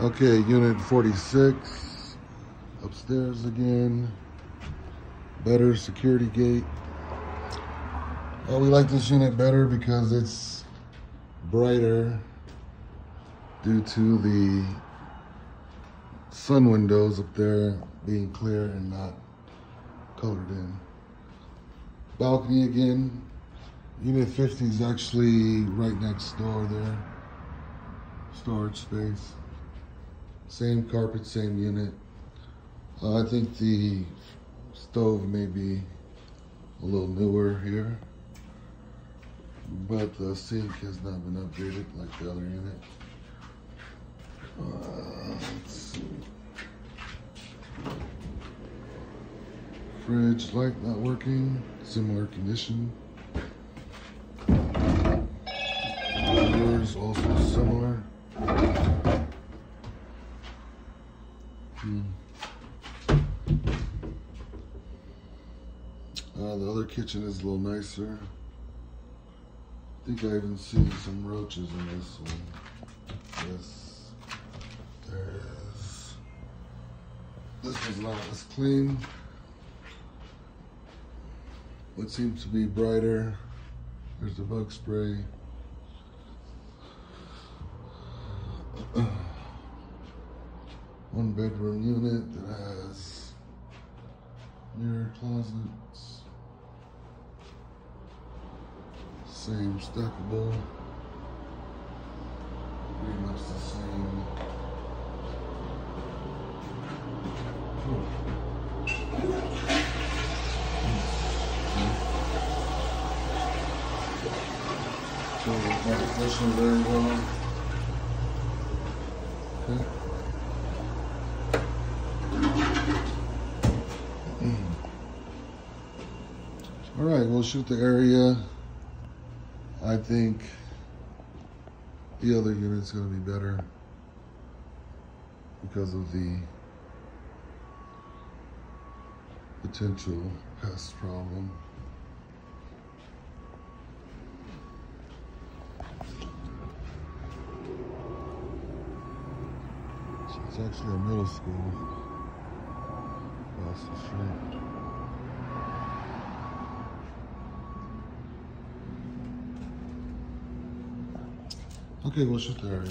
Okay, unit 46. Upstairs again. Better security gate. Well, we like this unit better because it's brighter due to the sun windows up there being clear and not colored in. Balcony again. Unit 50 is actually right next door there. Storage space. Same carpet, same unit. Uh, I think the stove may be a little newer here, but the sink has not been updated like the other unit. Uh, let's see. Fridge light not working, similar condition. Hmm. Uh, the other kitchen is a little nicer. I think I even see some roaches in this one. Yes, there is. This one's a lot less clean. What seems to be brighter, there's the bug spray. One bedroom unit that has mirror closets. Same stackable. Pretty much the same. So, not very well. Okay. All right, we'll shoot the area. I think the other unit's gonna be better because of the potential pest problem. It's actually a middle school across the street. Okay, we'll shoot the area.